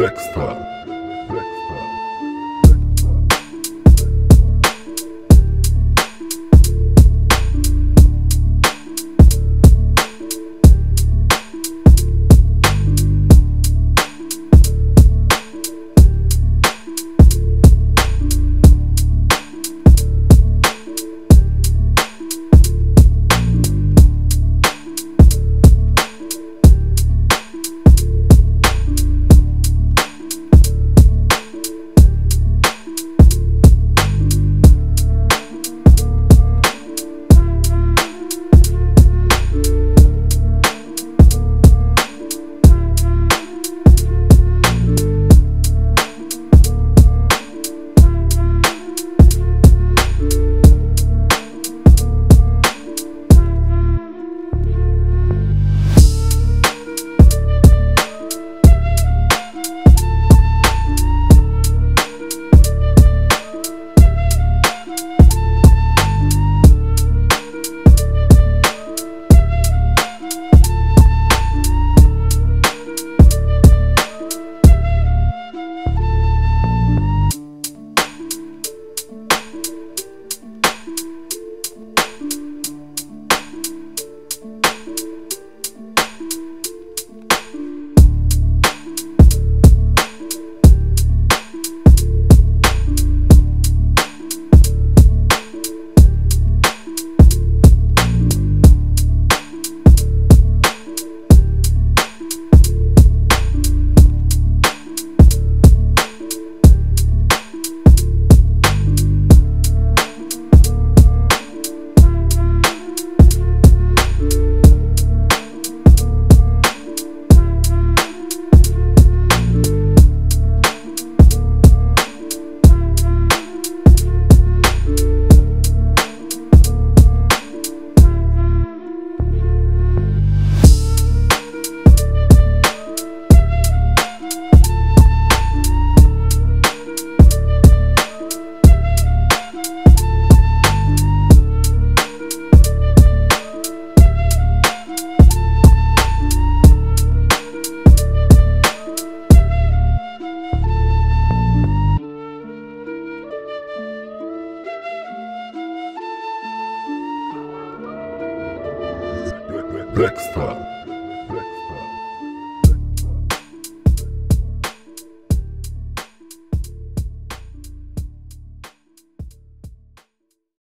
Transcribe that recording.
Dexter. next time.